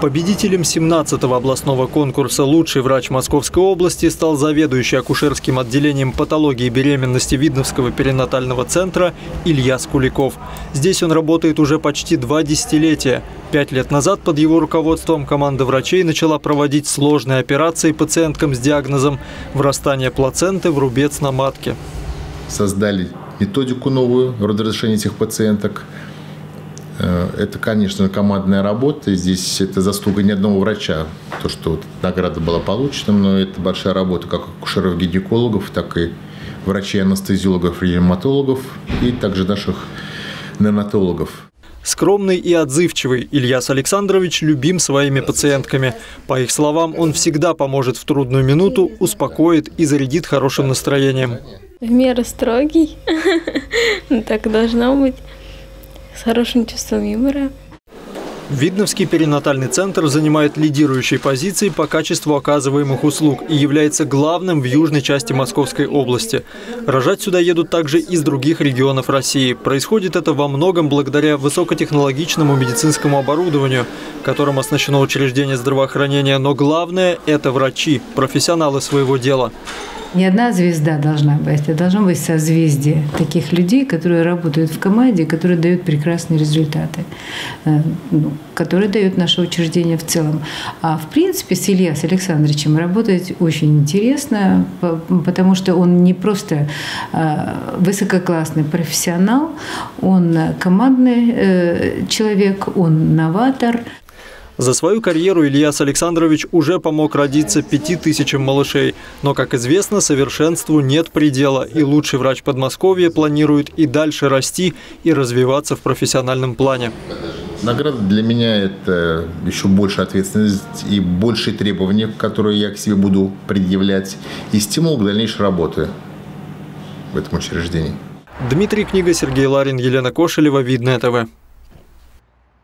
Победителем 17-го областного конкурса «Лучший врач Московской области» стал заведующий акушерским отделением патологии беременности Видновского перинатального центра Илья Скуликов. Здесь он работает уже почти два десятилетия. Пять лет назад под его руководством команда врачей начала проводить сложные операции пациенткам с диагнозом врастания плаценты в рубец на матке. Создали методику новую разрешения этих пациенток – это, конечно, командная работа. Здесь это заслуга ни одного врача, то, что вот награда была получена, но это большая работа как акушеров-гинекологов, так и врачей-анестезиологов, реаниматологов и также наших неонатологов. Скромный и отзывчивый Ильяс Александрович любим своими пациентками. По их словам, он всегда поможет в трудную минуту, успокоит и зарядит хорошим настроением. В меру строгий. Так должно быть с хорошим чувством юмора. Видновский перинатальный центр занимает лидирующие позиции по качеству оказываемых услуг и является главным в южной части Московской области. Рожать сюда едут также из других регионов России. Происходит это во многом благодаря высокотехнологичному медицинскому оборудованию, которым оснащено учреждение здравоохранения. Но главное – это врачи, профессионалы своего дела. Не одна звезда должна быть, а должно быть созвездие таких людей, которые работают в команде, которые дают прекрасные результаты, э, ну, которые дают наше учреждение в целом. А в принципе с Ильяс Александровичем работать очень интересно, потому что он не просто э, высококлассный профессионал, он командный э, человек, он новатор. За свою карьеру Ильяс Александрович уже помог родиться пяти тысячам малышей. Но, как известно, совершенству нет предела, и лучший врач Подмосковья планирует и дальше расти и развиваться в профессиональном плане. Награда для меня – это еще больше ответственность и большие требования, которые я к себе буду предъявлять, и стимул к дальнейшей работе в этом учреждении. Дмитрий Книга, Сергей Ларин, Елена Кошелева, Видное ТВ.